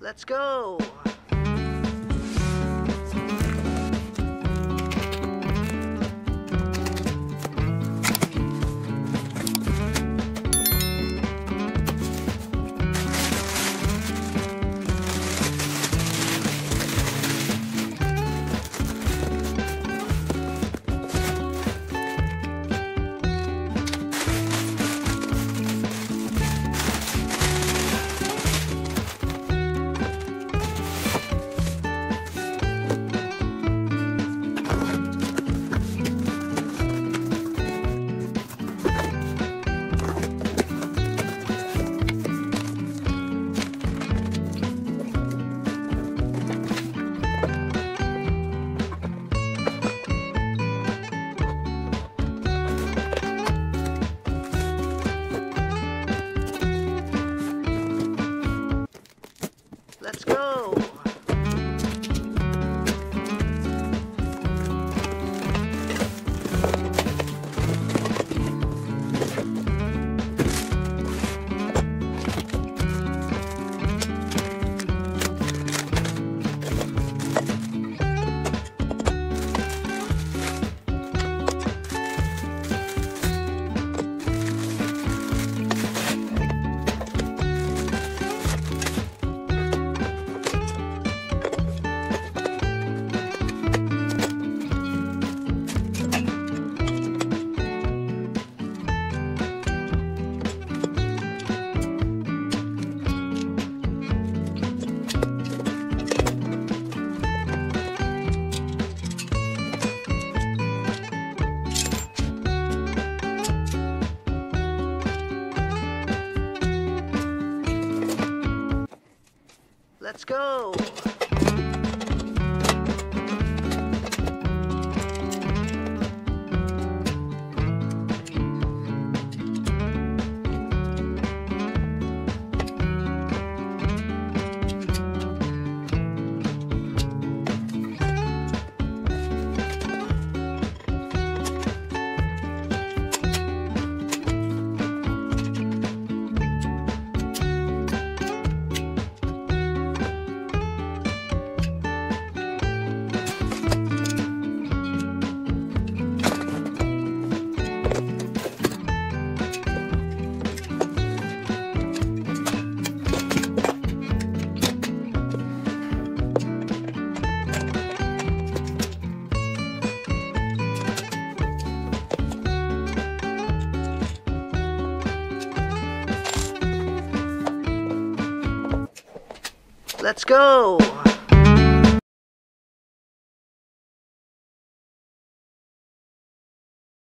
Let's go. Let's go. Let's go.